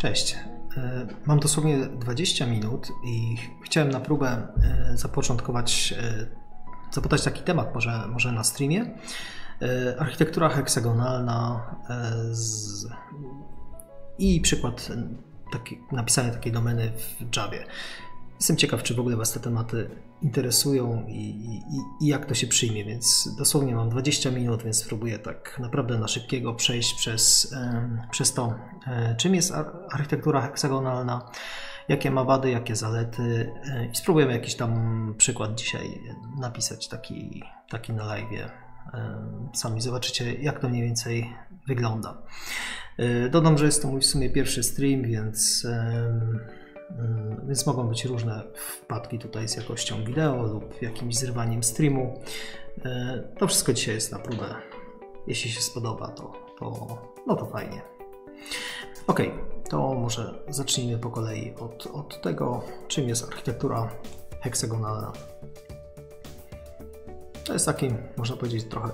Cześć. E, Mam dosłownie 20 minut i chciałem na próbę e, zapoczątkować, e, zapodać taki temat może, może na streamie. Architektura heksagonalna z... i przykład taki, napisania takiej domeny w Javie. Jestem ciekaw, czy w ogóle Was te tematy interesują i, i, i jak to się przyjmie, więc dosłownie mam 20 minut, więc spróbuję tak naprawdę na szybkiego przejść przez, przez to, e, czym jest ar- architektura heksagonalna, jakie ma wady, jakie zalety e, i spróbujemy jakiś tam przykład dzisiaj napisać taki, taki na live. Sami zobaczycie, jak to mniej więcej wygląda. E, Dodam, że jest to mój w sumie pierwszy stream, więc Więc mogą być różne wpadki tutaj z jakością wideo lub jakimś zrywaniem streamu. E, To wszystko dzisiaj jest na próbę. Jeśli się spodoba, to, to, no to fajnie. Ok, to może zacznijmy po kolei od, od tego, czym jest architektura heksagonalna. To jest taki, można powiedzieć, trochę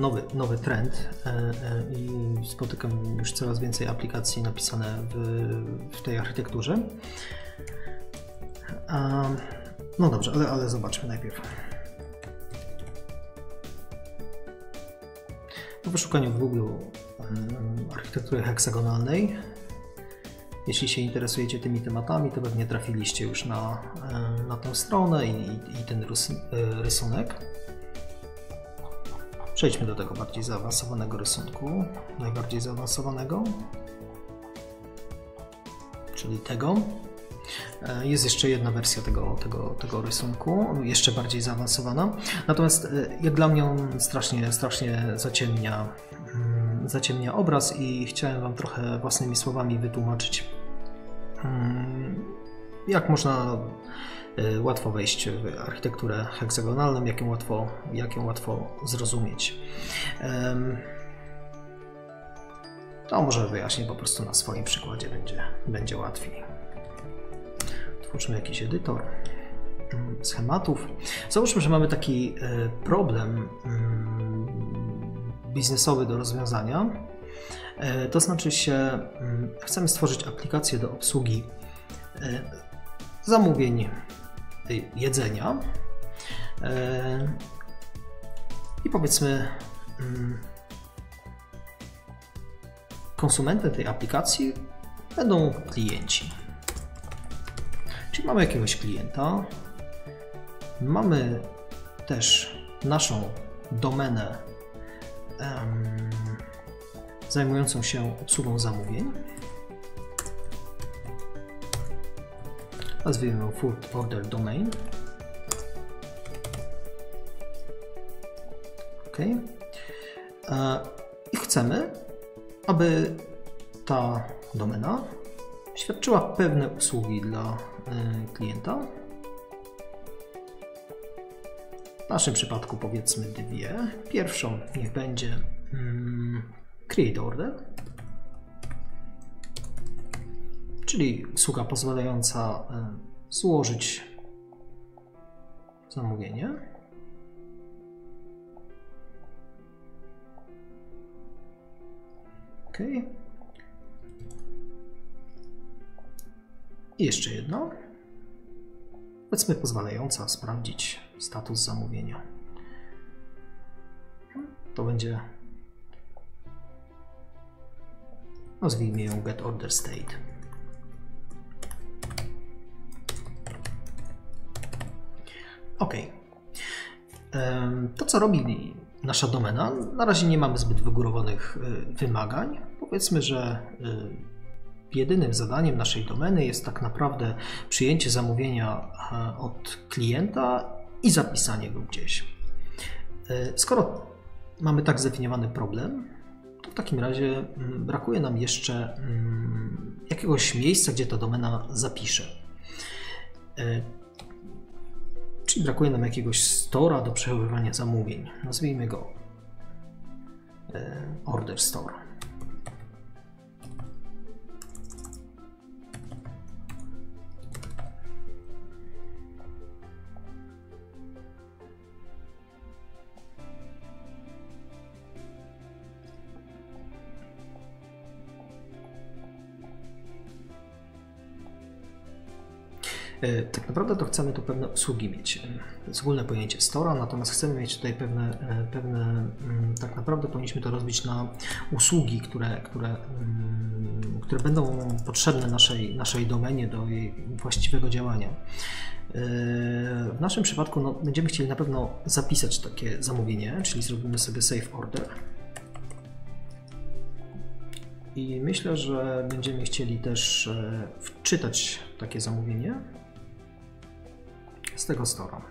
nowy, nowy trend e, e, i spotykam już coraz więcej aplikacji napisane w, w tej architekturze. No dobrze, ale, ale zobaczmy najpierw. Po wyszukaniu w Google em, architektury heksagonalnej, jeśli się interesujecie tymi tematami, to pewnie trafiliście już na, em, na tę stronę i, i ten rys, e, rysunek. Przejdźmy do tego bardziej zaawansowanego rysunku, najbardziej zaawansowanego, czyli tego. E, Jest jeszcze jedna wersja tego, tego, tego rysunku, jeszcze bardziej zaawansowana. Natomiast e, jak dla mnie on strasznie, strasznie zaciemnia, mm, zaciemnia obraz i chciałem Wam trochę własnymi słowami wytłumaczyć, mm, jak można e, łatwo wejść w architekturę heksagonalną, jak ją łatwo, jak ją łatwo zrozumieć. To może wyjaśnię po prostu na swoim przykładzie, będzie, będzie łatwiej. Twórzmy jakiś edytor mm, schematów. Załóżmy, że mamy taki e, problem mm, biznesowy do rozwiązania. E, To znaczy się, mm, chcemy stworzyć aplikację do obsługi zamówień jedzenia. E, I powiedzmy, mm, konsumentem tej aplikacji będą klienci. Czyli mamy jakiegoś klienta, mamy też naszą domenę zajmującą się obsługą zamówień. Nazwijmy ją Food Order Domain. OK. E, I chcemy, aby ta domena świadczyła pewne usługi dla y, klienta. W naszym przypadku powiedzmy dwie. Pierwszą niech będzie mm, Create Order, czyli usługa pozwalająca y, złożyć zamówienie. OK. I jeszcze jedno. Powiedzmy pozwalająca sprawdzić status zamówienia. To będzie. Nazwijmy ją Get Order State. OK. To, co robi nasza domena, na razie nie mamy zbyt wygórowanych y, wymagań. Powiedzmy, że y, jedynym zadaniem naszej domeny jest tak naprawdę przyjęcie zamówienia e, od klienta i zapisanie go gdzieś. E, Skoro mamy tak zdefiniowany problem, to w takim razie mm, brakuje nam jeszcze mm, jakiegoś miejsca, gdzie ta domena zapisze. Czyli brakuje nam jakiegoś stora do przechowywania zamówień. Nazwijmy go e, Order Store. Tak naprawdę to chcemy tu pewne usługi mieć. E, to jest ogólne pojęcie Stora, natomiast chcemy mieć tutaj pewne, e, pewne mm, tak naprawdę powinniśmy to rozbić na usługi, które, które, mm, które będą potrzebne naszej, naszej domenie do jej właściwego działania. W naszym przypadku no, będziemy chcieli na pewno zapisać takie zamówienie, czyli zrobimy sobie save order. I myślę, że będziemy chcieli też wczytać takie zamówienie z tego stora.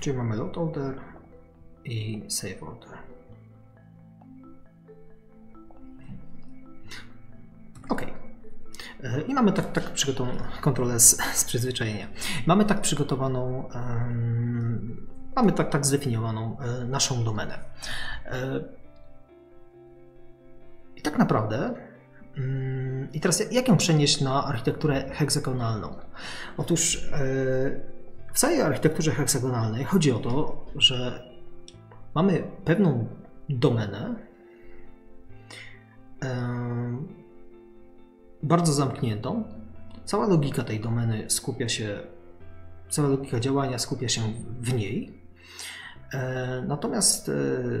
Czyli mamy load order i save order. I mamy tak, tak przygotowaną kontrolę z, z przyzwyczajenia. Mamy tak przygotowaną, um, mamy tak, tak zdefiniowaną e, naszą domenę. E, I tak naprawdę um, i teraz jak ją przenieść na architekturę heksagonalną? Otóż w całej architekturze heksagonalnej chodzi o to, że mamy pewną domenę, bardzo zamkniętą. Cała logika tej domeny skupia się, cała logika działania skupia się w niej. E, natomiast e,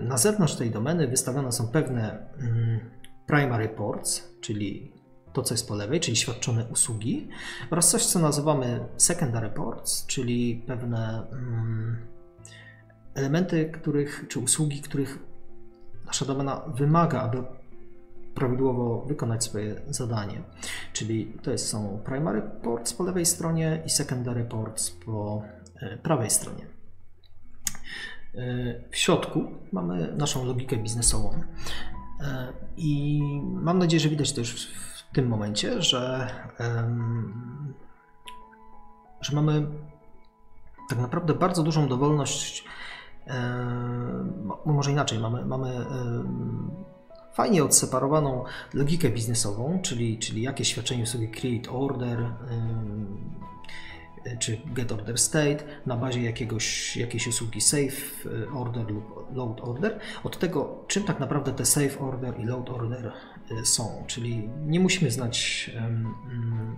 na zewnątrz tej domeny wystawione są pewne mm, primary ports, czyli to, co jest po lewej, czyli świadczone usługi, oraz coś, co nazywamy secondary ports, czyli pewne mm, elementy, których, czy usługi, których nasza domena wymaga, aby prawidłowo wykonać swoje zadanie. Czyli to jest, są primary ports po lewej stronie i secondary ports po e, prawej stronie. E, w środku mamy naszą logikę biznesową. E, I mam nadzieję, że widać to już w tym momencie, że, że mamy tak naprawdę bardzo dużą dowolność. Może inaczej, mamy, mamy fajnie odseparowaną logikę biznesową, czyli, czyli jakie świadczenie usługi create order czy get order state na bazie jakiegoś, jakiejś usługi save y, order lub load order, od tego czym tak naprawdę te save order i load order y, są. Czyli nie musimy znać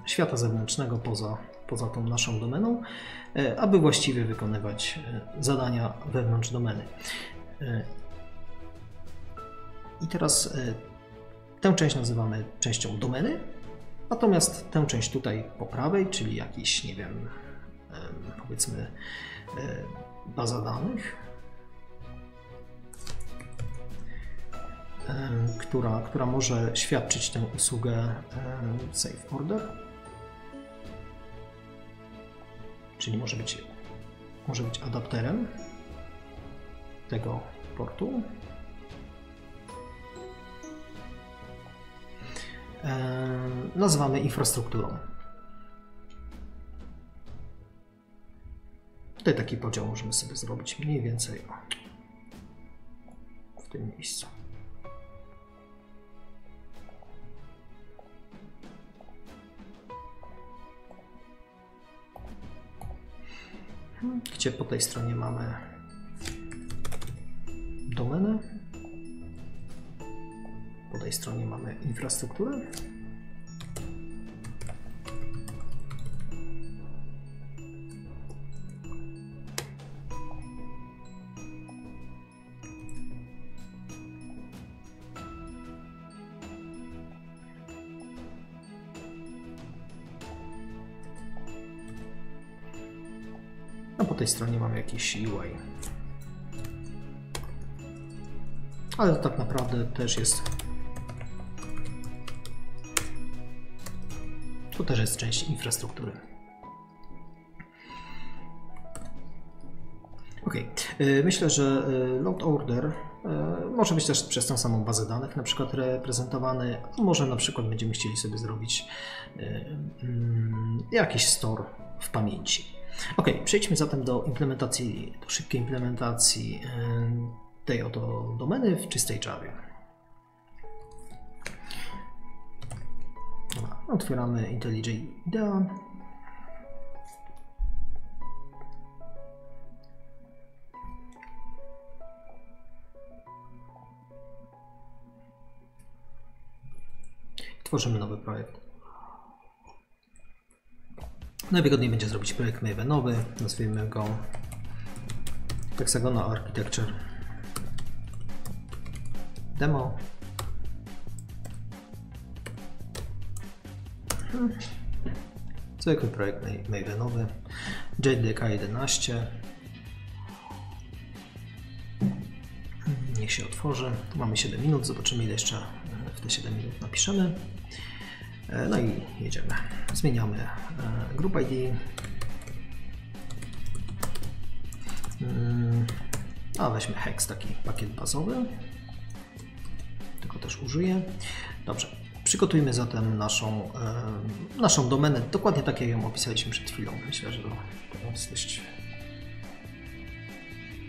świata zewnętrznego poza, poza tą naszą domeną, y, aby właściwie wykonywać zadania wewnątrz domeny. I teraz e, tę część nazywamy częścią domeny, natomiast tę część tutaj po prawej, czyli jakiś, nie wiem, powiedzmy e, baza danych, która, która może świadczyć tę usługę save order, czyli może być, może być adapterem tego portu. Nazywamy infrastrukturą. Tutaj taki podział możemy sobie zrobić mniej więcej w tym miejscu. Gdzie po tej stronie mamy domenę. Tej stronie mamy infrastrukturę. A po tej stronie mamy jakiś UI. Ale to tak naprawdę też jest To też jest część infrastruktury. Ok, myślę, że e, load order e, może być też przez tą samą bazę danych na przykład reprezentowany, może na przykład będziemy chcieli sobie zrobić e, mm, jakiś store w pamięci. Ok, przejdźmy zatem do implementacji, do szybkiej implementacji y, tej oto domeny w czystej Javie. Otwieramy IntelliJ IDEA. Tworzymy nowy projekt. Najwygodniej będzie zrobić projekt Mavenowy. Nazwijmy go Hexagonal Architecture Demo. Zwykły projekt Mavenowy. JDK 11. Niech się otworzy. Tu mamy 7 minut. Zobaczymy ile jeszcze w te 7 minut napiszemy. No i jedziemy. Zmieniamy e, group ID. Mm, a weźmy hex, taki pakiet bazowy. Tego też użyję. Dobrze. Przygotujmy zatem naszą, e, naszą domenę, dokładnie tak jak ją opisaliśmy przed chwilą. Myślę, że to, jest dość,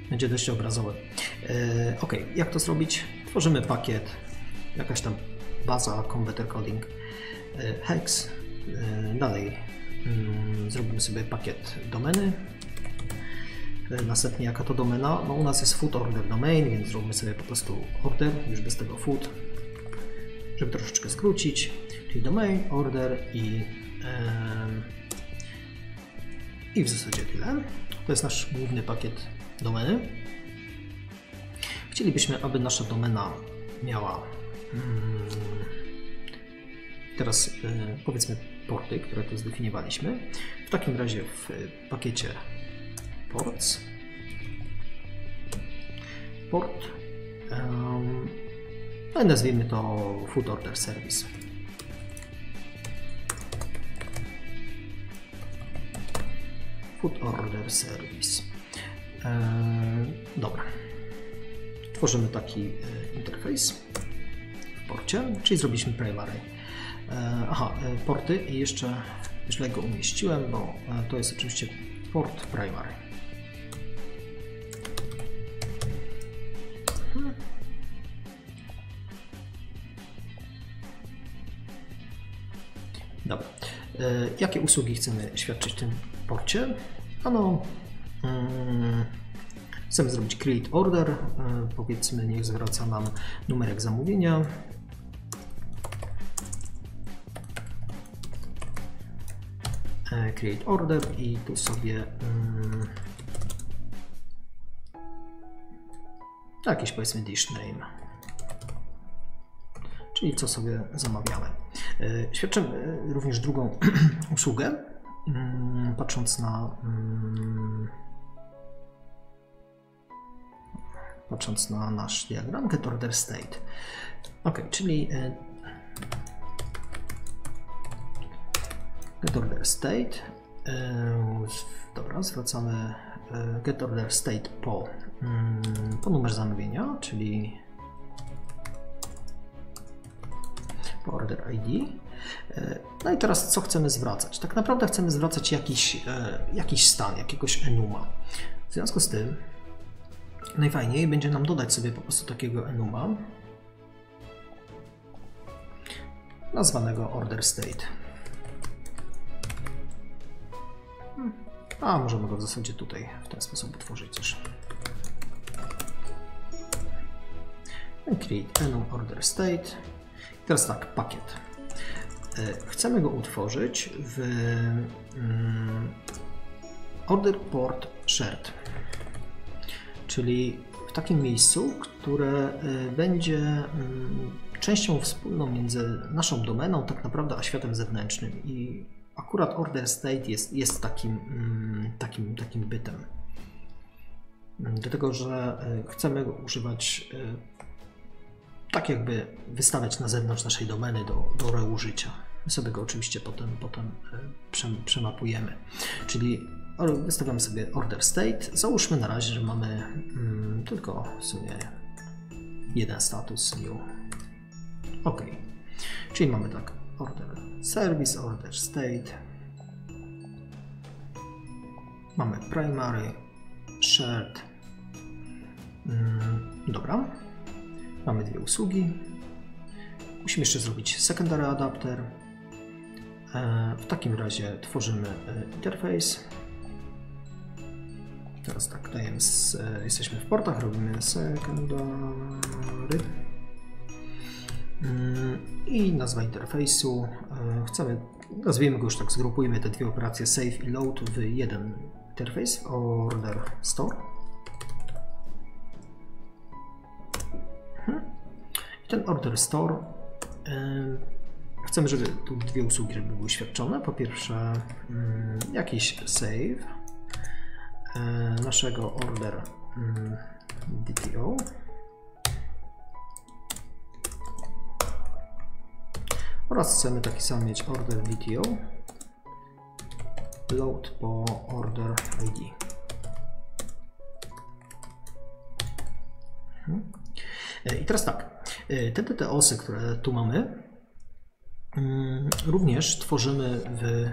będzie dość obrazowe. E, ok, jak to zrobić? Tworzymy pakiet, jakaś tam baza, converter coding, hex. Dalej mm, zrobimy sobie pakiet domeny. Następnie jaka to domena? No u nas jest food order domain, więc zróbmy sobie po prostu order, już bez tego food, żeby troszeczkę skrócić, czyli domain, order i, i w zasadzie tyle. To jest nasz główny pakiet domeny. Chcielibyśmy, aby nasza domena miała mm, teraz powiedzmy porty, które tu zdefiniowaliśmy. W takim razie w pakiecie ports port no nazwijmy to food order service. Food order service. Um, dobra. Tworzymy taki interfejs w porcie, czyli zrobiliśmy primary. Aha, porty i jeszcze źle go umieściłem, bo to jest oczywiście port primary. Dobra. Jakie usługi chcemy świadczyć w tym porcie? Ano, mm, chcemy zrobić create order. Powiedzmy, niech zwraca nam numerek zamówienia. create order i tu sobie um, jakiś powiedzmy dish name czyli co sobie zamawiamy. Świadczymy również drugą usługę, patrząc na patrząc na nasz diagram get order state. Ok, czyli get order state. Dobra, zwracamy get order state po, po numer zamówienia, czyli po order ID. No i teraz co chcemy zwracać? Tak naprawdę chcemy zwracać jakiś, jakiś stan, jakiegoś enuma. W związku z tym najfajniej będzie nam dodać sobie po prostu takiego enuma nazwanego order state. A możemy go w zasadzie tutaj w ten sposób utworzyć też. Create enum order state. I teraz tak, pakiet. Chcemy go utworzyć w mm, order port shared, czyli w takim miejscu, które będzie mm, częścią wspólną między naszą domeną tak naprawdę a światem zewnętrznym i akurat order state jest, jest takim, mm, takim, takim bytem. Dlatego, że chcemy go używać tak jakby wystawiać na zewnątrz naszej domeny do, do reużycia. My sobie go oczywiście potem, potem przemapujemy. Czyli wystawiamy sobie order state. Załóżmy na razie, że mamy mm, tylko w sumie jeden status new. OK. Czyli mamy tak order service, order state. mamy primary, shared. Mm, dobra. Mamy dwie usługi. Musimy jeszcze zrobić secondary adapter. E, w takim razie tworzymy e, interfejs. Teraz tak, dajemy, e, jesteśmy w portach, robimy secondary. Mm, I nazwa interfejsu. Chcemy, nazwijmy go już tak, zgrupujmy te dwie operacje save i load w jeden interfejs, order store. I ten order store Chcemy, żeby tu dwie usługi żeby były świadczone. Po pierwsze, jakiś save naszego order DTO. Oraz chcemy taki sam mieć order DTO load po order ID. Mhm. E, I teraz tak, e, te DTOsy, które tu mamy, Mm, również tworzymy w,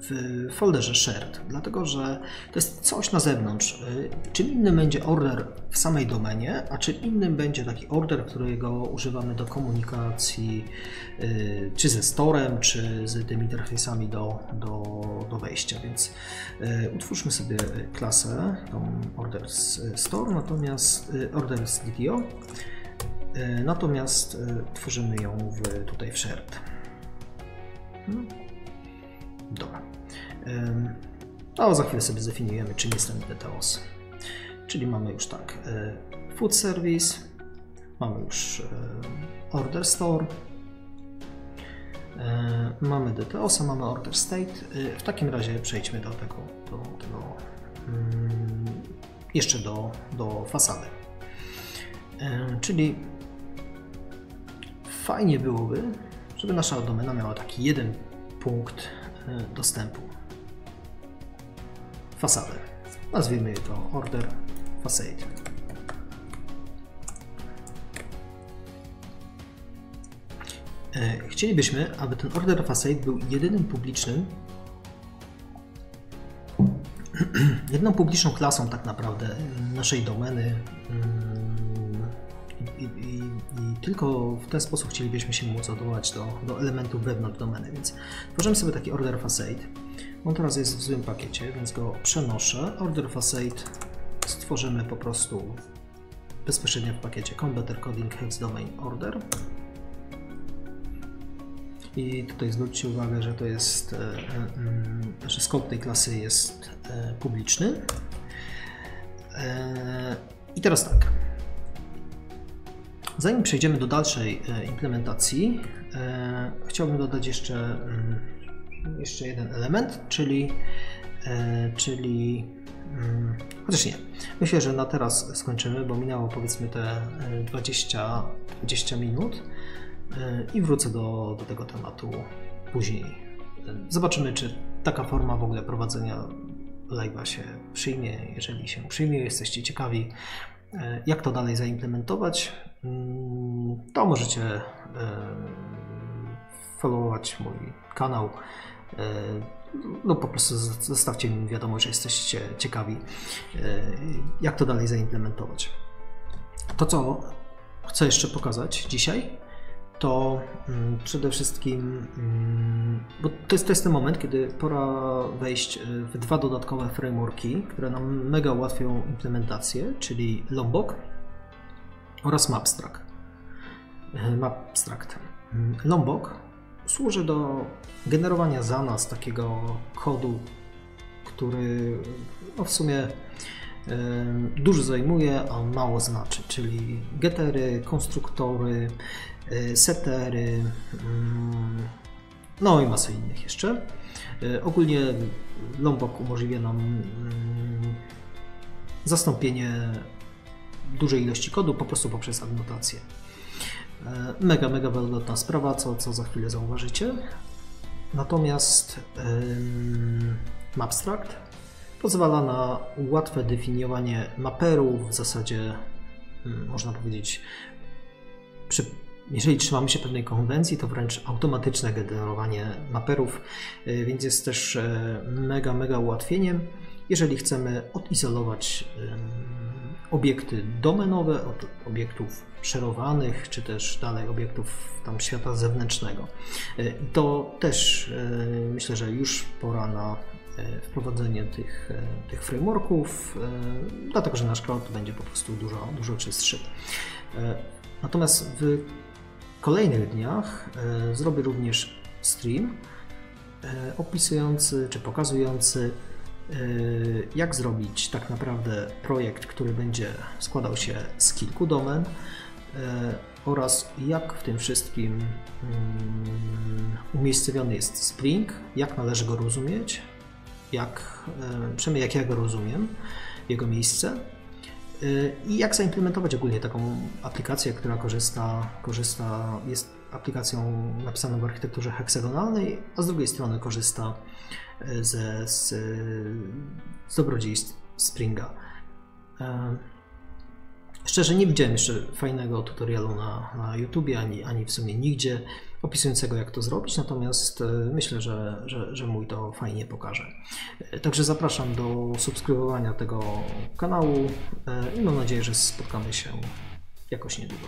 w folderze shared, dlatego że to jest coś na zewnątrz. Y, czym innym będzie order w samej domenie, a czym innym będzie taki order, którego używamy do komunikacji y, czy ze storem, czy z tymi interfejsami do, do, do wejścia. Więc y, utwórzmy sobie klasę, tą order store, natomiast order z DTO natomiast tworzymy ją w, tutaj w shared. No. Dobra. A za chwilę sobie zdefiniujemy, czym jest ten DTOS. Czyli mamy już tak, e, food service, mamy już order store, mamy DTOS, mamy order state. W takim razie przejdźmy do tego, do tego mm, jeszcze do, do fasady. Czyli fajnie byłoby, żeby nasza domena miała taki jeden punkt e, dostępu. Fasadę. Nazwijmy to order facade. E, chcielibyśmy, aby ten order facade był jedynym publicznym, jedną publiczną klasą tak naprawdę naszej domeny mm, tylko w ten sposób chcielibyśmy się móc odwołać do, do elementów wewnątrz domeny, więc tworzymy sobie taki order facade. On teraz jest w złym pakiecie, więc go przenoszę. Order facade stworzymy po prostu bezpośrednio w pakiecie Combater Coding Hex Domain Order. I tutaj zwróćcie uwagę, że to jest, e, e, że scope tej klasy jest e, publiczny. I teraz tak, Zanim przejdziemy do dalszej e, implementacji, e, chciałbym dodać jeszcze, mm, jeszcze jeden element, czyli, e, czyli mm, chociaż nie. Myślę, że na teraz skończymy, bo minęło powiedzmy te 20, 20 minut i wrócę do, do tego tematu później. Zobaczymy, czy taka forma w ogóle prowadzenia live'a się przyjmie. Jeżeli się przyjmie, jesteście ciekawi, jak to dalej zaimplementować, Mm, to możecie e, followować mój kanał. E, no po prostu zostawcie mi wiadomość, że jesteście ciekawi, e, jak to dalej zaimplementować. To, co chcę jeszcze pokazać dzisiaj, to mm, przede wszystkim, mm, bo to jest, to jest ten moment, kiedy pora wejść w dwa dodatkowe frameworki, które nam mega ułatwią implementację, czyli Lombok oraz Mapstrack. E, Mapstract. Mm, Lombok służy do generowania za nas takiego kodu, który no w sumie e, dużo zajmuje, a mało znaczy, czyli gettery, konstruktory, setery, mm, no i masę innych jeszcze. Ogólnie Lombok umożliwia nam mm, zastąpienie dużej ilości kodu po prostu poprzez adnotację. E, mega, mega wygodna sprawa, co, co za chwilę zauważycie. Natomiast um, Mapstract pozwala na łatwe definiowanie maperów, w zasadzie um, można powiedzieć przy jeżeli trzymamy się pewnej konwencji, to wręcz automatyczne generowanie maperów, więc jest też mega, mega ułatwieniem, jeżeli chcemy odizolować obiekty domenowe od obiektów szerowanych, czy też dalej obiektów tam świata zewnętrznego. To też myślę, że już pora na wprowadzenie tych, tych frameworków, dlatego że nasz cloud będzie po prostu dużo, dużo czystszy. Natomiast w kolejnych dniach zrobię również stream opisujący czy pokazujący, jak zrobić tak naprawdę projekt, który będzie składał się z kilku domen oraz jak w tym wszystkim mm, umiejscowiony jest Spring, jak należy go rozumieć, jak, e, przynajmniej jak ja go rozumiem, jego miejsce. e, i jak zaimplementować ogólnie taką aplikację, która korzysta, korzysta jest aplikacją napisaną w architekturze heksagonalnej, a z drugiej strony korzysta e, ze, z, z dobrodziejstw Springa. Szczerze nie widziałem jeszcze fajnego tutorialu na, na YouTubie, ani, ani w sumie nigdzie opisującego jak to zrobić, natomiast e, myślę, że, że, że mój to fajnie pokaże. E, także zapraszam do subskrybowania tego kanału e, i mam nadzieję, że spotkamy się jakoś niedługo.